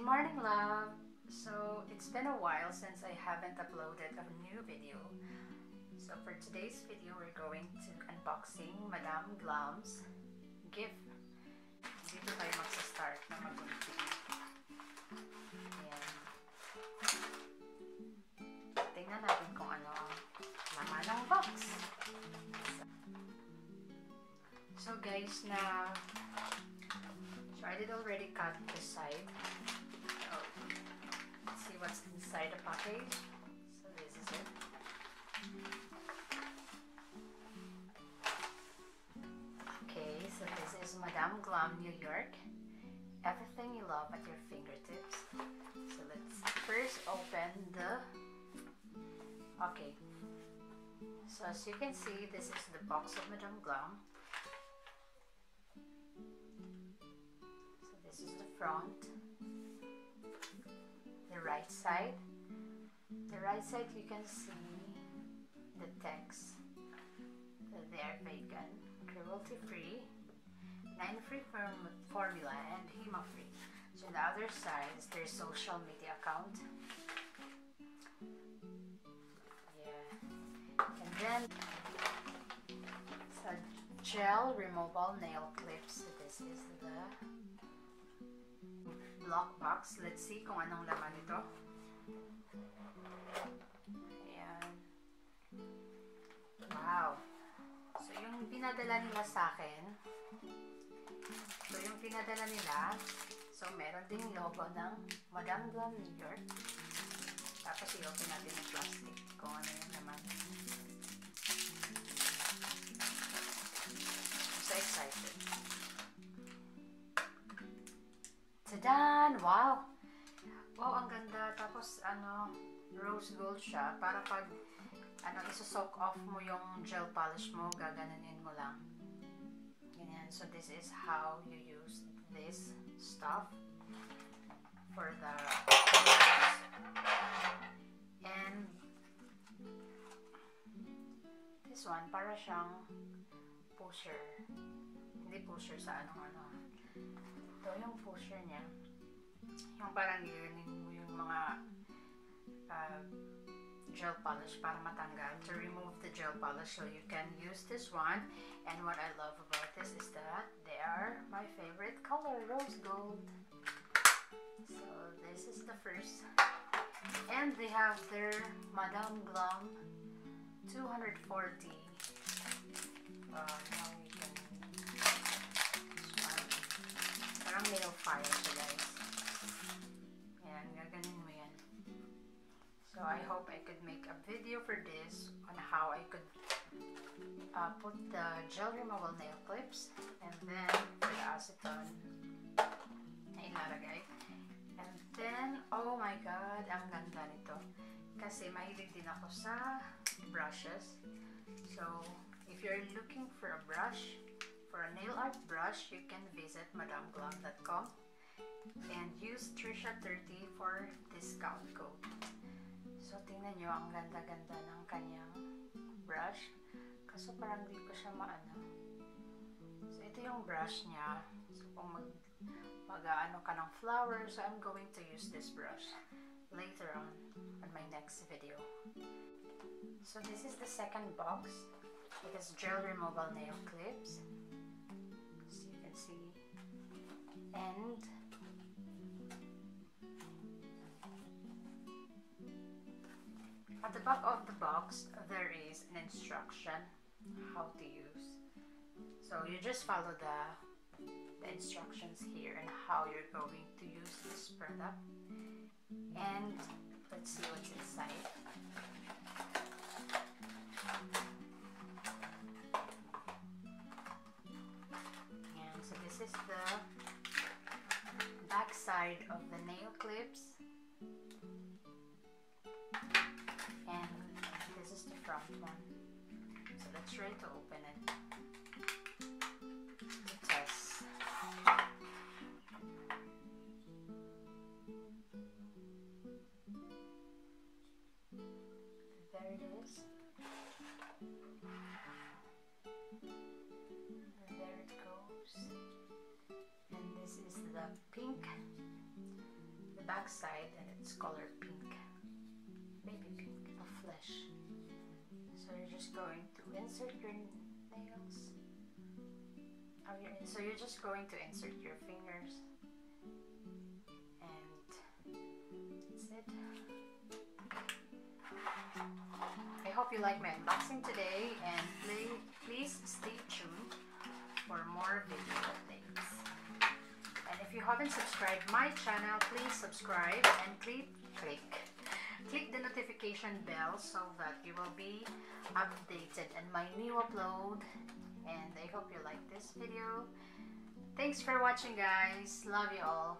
Good morning, love. So, it's been a while since I haven't uploaded a new video. So, for today's video, we're going to unboxing Madame Glam's gift. Dito tayo magsa-start na mag-unboxing. Ayan. Tingnan natin kung ano ang laman ng box. So, guys, na so I did already cut the side. So, let's see what's inside the package. So this is it. Okay, so this is Madam Glam New York. Everything you love at your fingertips. So let's first open the. Okay. So as you can see, this is the box of Madam Glam. This is the front the right side. The right side you can see the text. They're vegan, cruelty free, 9 free form- formula, and HEMA free. So the other side is their social media account. Yeah. And then sa gel removable nail clips. This is the block box. Let's see kung anong laman ito. Ayan. Wow. So, yung pinadala nila sa akin, so, yung pinadala nila, so, meron ding logo ng Madame Glam New York. Tapos, i-open natin yung plastic kung ano yung laman. Tadan! Wow! Wow, ang ganda. Tapos, ano, rose gold siya. Para pag, ano, isosoak off mo yung gel polish mo, gaganunin mo lang. Ganyan. So, this is how you use this stuff for the and this one, para siyang pusher. Hindi pusher sa anong ano. Ito yung pusher niya. Yung parang irunin mo yung mga uh, gel polish para matanggal. To remove the gel polish so you can use this one. And what I love about this is that they are my favorite color, rose gold. So this is the first. And they have their Madame Glam 240. Uh, now you can Smart. Parang nail file guys. So I hope I could make a video for this on how I could uh, put the gel removal nail clips and then the acetone na ilalagay. And then, oh my god, ang ganda nito. Kasi mahilig din ako sa brushes. So, if you're looking for a brush, for a nail art brush, you can visit madamglam.com and use Trisha30 for discount code. So, tingnan nyo, ang ganda-ganda ng kanyang brush. Kaso parang di ko siya maano. So, ito yung brush niya. So, kung mag, mag-ano ka ng flower, so I'm going to use this brush later on on my next video. So, this is the second box. It has gel removal nail clips. So, you can see. And At the back of the box, there is an instruction how to use. So you just follow the, the instructions here and how you're going to use this product. And let's see what's inside. And so this is the back side of the nail clips. So let's try to open it. There it is. And there it goes. And this is the pink the back side and it's colored pink. Baby pink of flesh. So you're just going to insert your nails. Oh, so you're just going to insert your fingers. And that's it. I hope you like my unboxing today and please, please stay tuned for more video updates. And if you haven't subscribed my channel, please subscribe and click click click the notification bell so that you will be updated on my new upload. And I hope you like this video. Thanks for watching guys. Love you all.